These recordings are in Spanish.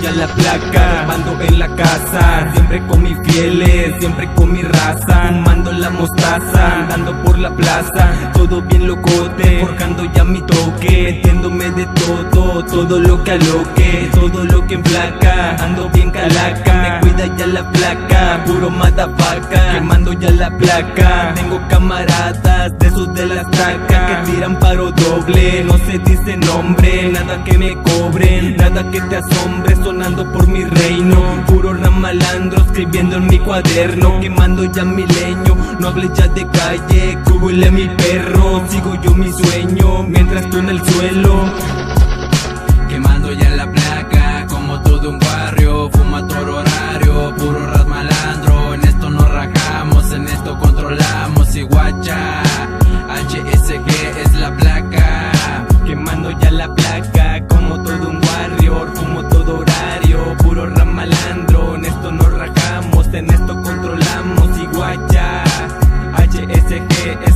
la placa, mando en la casa, siempre con mis fieles, siempre con mi raza, fumando la mostaza, andando por la plaza, todo bien locote, forjando ya mi toque, metiéndome de todo, todo lo que aloque, todo lo que emplaca, ando bien calaca, me cuida ya la placa, puro matafaca, placa, tengo camaradas de esos de las tacas que tiran paro doble, no se dice nombre, nada que me cobren, nada que te asombre, sonando por mi reino, puro ramalandro, escribiendo en mi cuaderno, quemando ya mi leño, no hables ya de calle, google mi perro, sigo yo mi sueño, mientras tú en el suelo. Quemando ya la placa, como todo un barrio, fuma todo horario, puro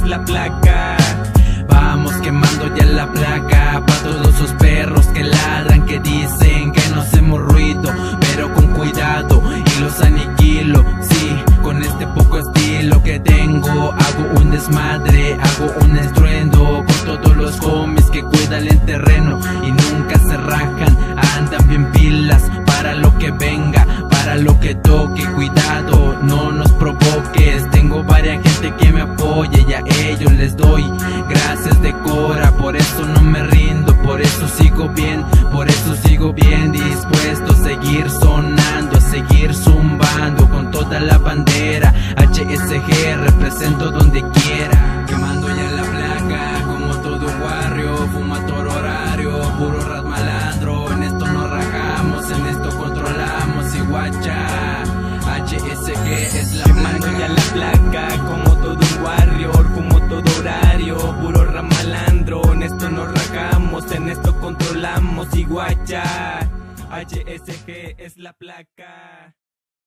la placa. Vamos quemando ya la placa para todos esos perros que ladran, que dicen que no hacemos ruido, pero con cuidado y los aniquilo. Sí, con este poco estilo que tengo, hago un desmadre, hago un estruendo con todos los homies que cuidan el terreno y nunca que toque. Cuidado, no nos provoques. Tengo varias gente que me apoya y a ellos les doy gracias de cora. Por eso no me rindo, por eso sigo bien, por eso sigo bien dispuesto a seguir sonando, a seguir zumbando con toda la bandera. HSG represento donde quiera. Es la Quemando ya la placa, como todo un warrior, fumo todo horario, puro ramalandro, en esto nos rajamos, en esto controlamos y guacha, HSG es la placa.